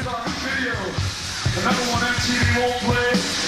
is our video. The number one MTV role play